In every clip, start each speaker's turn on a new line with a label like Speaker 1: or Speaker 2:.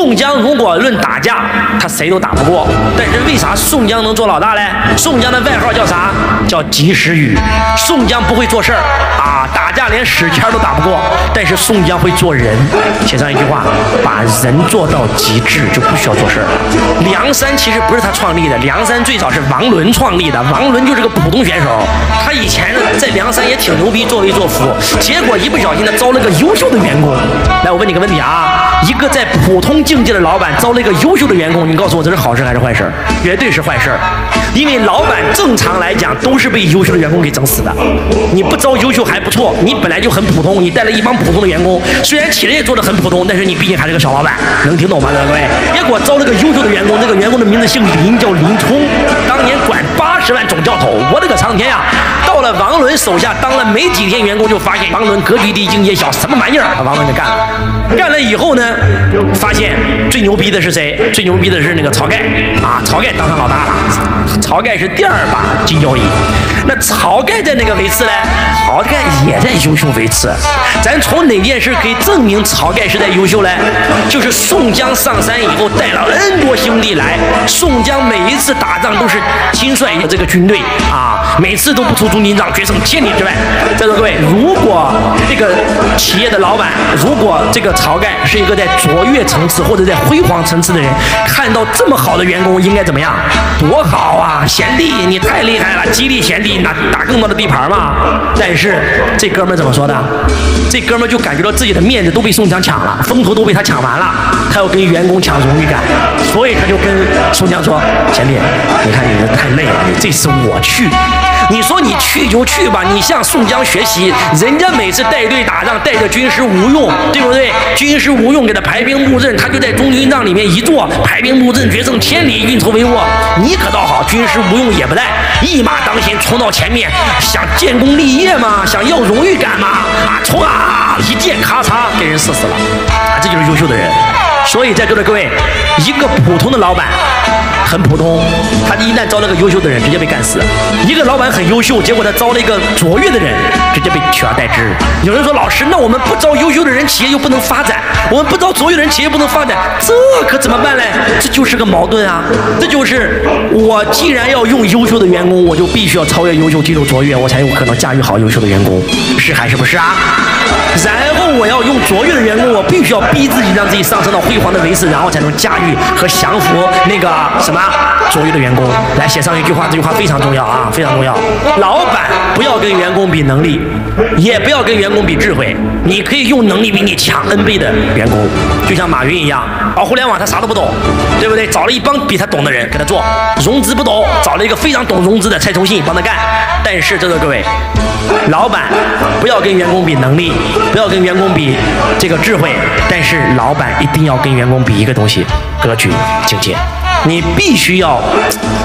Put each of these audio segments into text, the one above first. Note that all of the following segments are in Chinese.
Speaker 1: 宋江如果论打架，他谁都打不过。但是为啥宋江能做老大嘞？宋江的外号叫啥？叫及时雨。宋江不会做事儿啊，打架连史谦都打不过。但是宋江会做人。写上一句话：把人做到极致，就不需要做事儿了。梁山其实不是他创立的，梁山最早是王伦创立的。王伦就是个普通选手，他以前在梁山也挺牛逼，作威作福。结果一不小心他招了个优秀的员工。来，我问你个问题啊，一个在普通境界的老板招了一个优秀的员工，你告诉我这是好事还是坏事？绝对是坏事，因为老板正常来讲都是被优秀的员工给整死的。你不招优秀还不错，你本来就很普通，你带了一帮普通的员工，虽然企业做的很普通，但是你毕竟还是个小老板，能听懂吗，各位？结果招了个优秀的员工，这个员工的名字姓林，叫林冲，当年管八十万总教头，我的个苍天呀！到了王伦手下当了没几天，员工就发现王伦格局低，境界小，什么玩意儿？把王伦给干了。干了以后呢，发现最牛逼的是谁？最牛逼的是那个晁盖啊！晁盖当上老大了。晁盖是第二把金交椅。那晁盖在哪个位置呢？晁盖也在优秀位置。咱从哪件事可以证明晁盖是在优秀呢？就是宋江上山以后带了 N 多兄弟来，宋江每一次打仗都是亲率的这个军队啊，每次都不出中军帐，决胜千里之外。在座各位，如果这个企业的老板，如果这个晁盖是一个在卓越层次或者在辉煌层次的人，看到这么好的员工，应该怎么样？多好啊，贤弟，你太厉害了，激励贤弟拿打更多的地盘嘛。但是这哥们怎么说的？这哥们就感觉到自己的面子都被宋江抢了，风头都被他抢完了，他要跟员工抢荣誉感，所以他就跟宋江说：“贤弟，你看你这太累了，这次我去。”你说你去就去吧，你向宋江学习，人家每次带队打仗带着军师吴用，对不对？军师吴用给他排兵布阵，他就在中军帐里面一坐，排兵布阵，决胜千里，运筹帷幄。你可倒好，军师吴用也不带，一马当先冲到前面，想建功立业吗？想要荣誉感吗？啊，冲啊！一箭咔嚓给人射死了，啊，这就是优秀的人。所以在座的各位，一个普通的老板。很普通，他一旦招了个优秀的人，直接被干死。一个老板很优秀，结果他招了一个卓越的人，直接被取而代之。有人说，老师，那我们不招优秀的人，企业又不能发展；我们不招卓越的人，企业不能发展，这可怎么办嘞？这就是个矛盾啊！这就是我既然要用优秀的员工，我就必须要超越优秀，进入卓越，我才有可能驾驭好优秀的员工，是还是不是啊？然后我要用卓越的员工，我必须要逼自己，让自己上升到辉煌的位置，然后才能驾驭和降服那个什么。卓越的员工来写上一句话，这句话非常重要啊，非常重要。老板不要跟员工比能力，也不要跟员工比智慧。你可以用能力比你强 N 倍的员工，就像马云一样，搞互联网他啥都不懂，对不对？找了一帮比他懂的人给他做，融资不懂，找了一个非常懂融资的蔡崇信帮他干。但是，这个各位，老板不要跟员工比能力，不要跟员工工比这个智慧，但是老板一定要跟员工比一个东西：格局、境界。你必须要，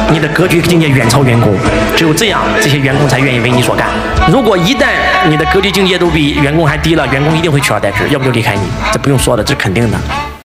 Speaker 1: 你的格局境界远超员工，只有这样，这些员工才愿意为你所干。如果一旦你的格局境界都比员工还低了，员工一定会取而代之，要不就离开你，这不用说的，这是肯定的。